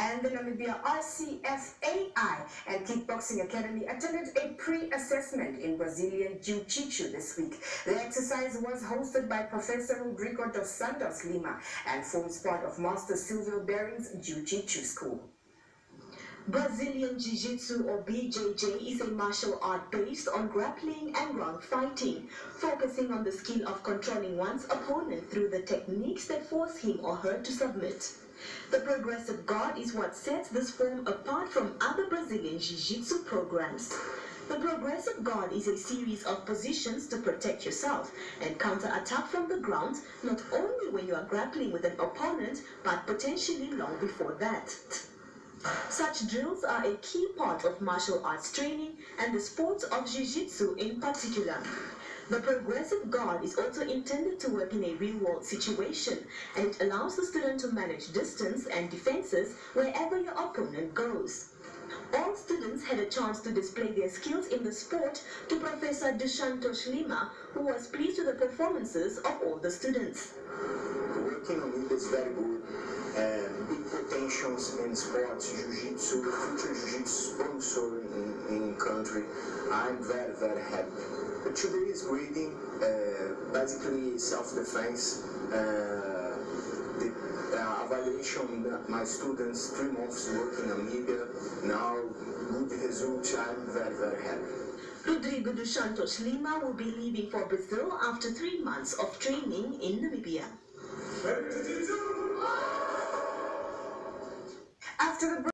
and the Namibia RCFAI and Kickboxing Academy attended a pre-assessment in Brazilian Jiu-Jitsu this week. The exercise was hosted by Professor Rodrigo dos Santos Lima and forms part of Master Silvio Behring's Jiu-Jitsu School. Brazilian Jiu-Jitsu or BJJ is a martial art based on grappling and ground fighting, focusing on the skill of controlling one's opponent through the techniques that force him or her to submit. The progressive guard is what sets this form apart from other Brazilian Jiu-Jitsu programs. The progressive guard is a series of positions to protect yourself and counter-attack from the ground, not only when you are grappling with an opponent, but potentially long before that. Such drills are a key part of martial arts training and the sport of jiu-jitsu in particular. The progressive guard is also intended to work in a real-world situation and it allows the student to manage distance and defenses wherever your opponent goes. All students had a chance to display their skills in the sport to Professor dos Santos Lima, who was pleased with the performances of all the students. Working on it is very good. Uh, big potentials in sports, jiu-jitsu, future jiu-jitsu sponsor in, in country. I'm very, very happy. But today is grading, uh, basically self-defense. Uh, the uh, evaluation, my students, three months work in Namibia. Now, good results. I'm very, very happy. Rodrigo dos Santos Lima will be leaving for Brazil after three months of training in Namibia. After the